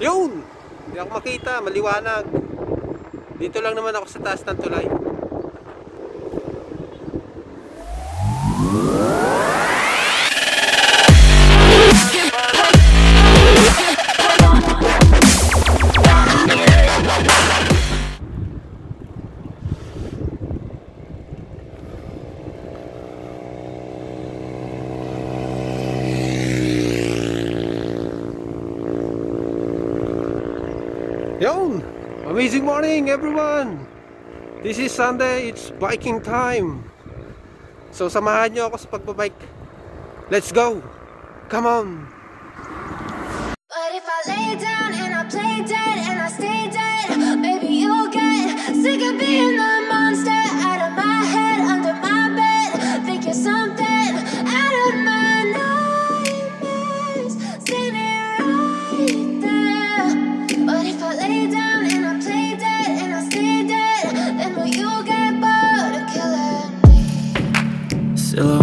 Yun! Hindi ako makita, maliwanag. Dito lang naman ako sa taas ng tulay. Yun! Amazing morning everyone! This is Sunday, it's biking time. So samahan nyo ako sa pagbabike. Let's go! Come on!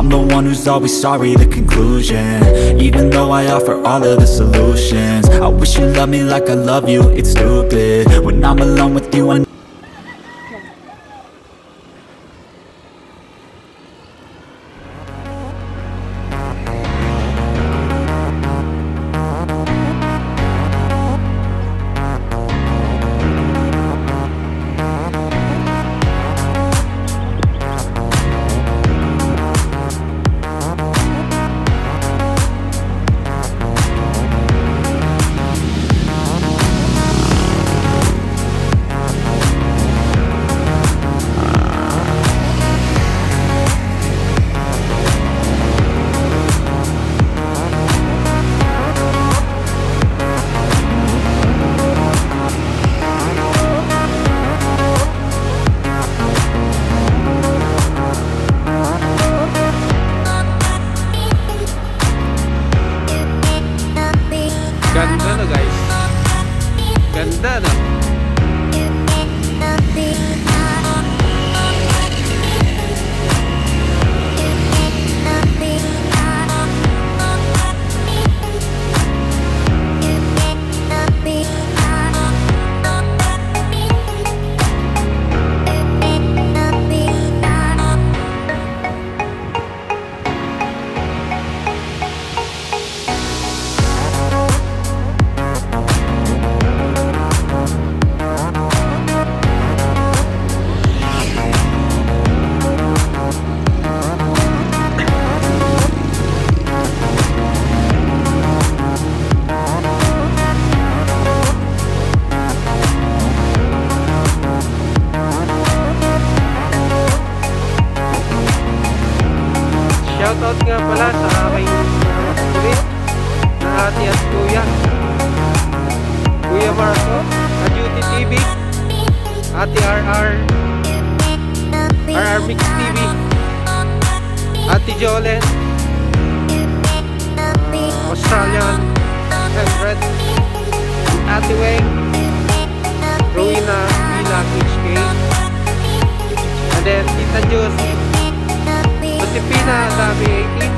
I'm the one who's always sorry, the conclusion. Even though I offer all of the solutions. I wish you loved me like I love you, it's stupid. When I'm alone with you, I kuya. Kuya Marco, Ajuti TV, Ate RR, RR Mix TV, Ate Jolen, Australian, and Red, Ate Weng, Rina Bilag HK. And then Tita Jus Josepina Dami 18.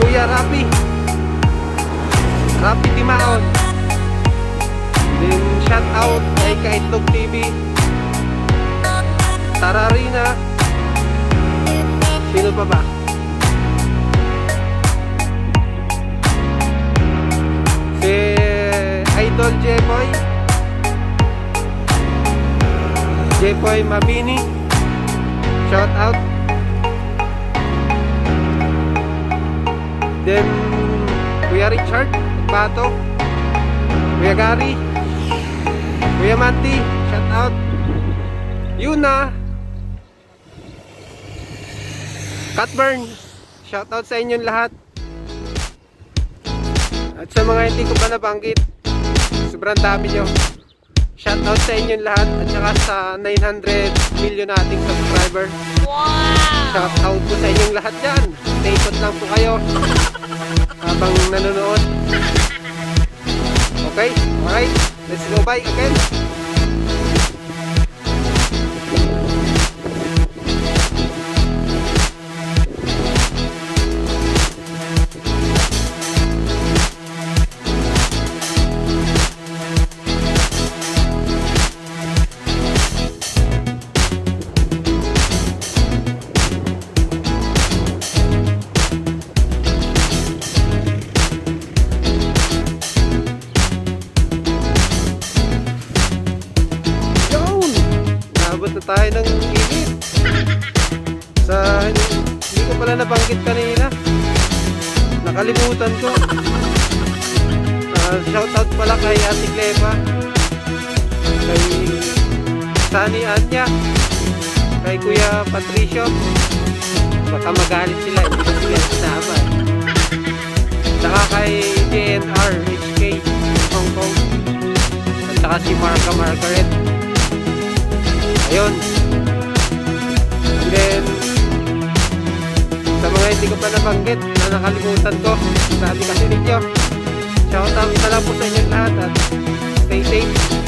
Kuya Rapi. Rapi Timaon. Then shout out kay Kaitlog TV. Tararina. Sino pa ba? Si Idol J-Boy. J-Boy Mabini. Shout out. Then Kuya Richard Bato. Kuya Gary. Kuya Manti. Shout out. Yuna. Catburn. Shout out sa inyong lahat. At sa mga hindi ko pa nabanggit, sobrang dami nyo. Shout out sa inyong lahat at saka sa 900 million nating subscriber. Shout out po sa inyong lahat dyan. Stay put lang po kayo habang nanonood. Okay? Alright? Let's go bye again. Tayo ng init. Sa, hindi ko pala nabanggit kanina. Nakalimutan ko. Uh, shoutout pala kay Ate Cleva. Kay Sunny Anya. Kay Kuya Patricio. Baka magalit sila. Hindi ko sila sinama. Saka kay JNR HK Hong Kong. At saka si Marka Margaret. Ayun. Then, sa mga hindi ko pa nabanggit na nakalimutan ko, sabi kasi ninyo, shout out na lang po sa inyong lahat at stay safe.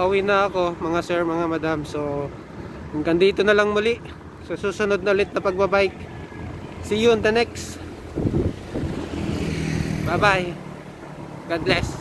Pauwi na ako mga sir, mga madam. So hanggang dito na lang muli. So susunod na ulit na pagbabike. See you on the next. Bye bye. God bless.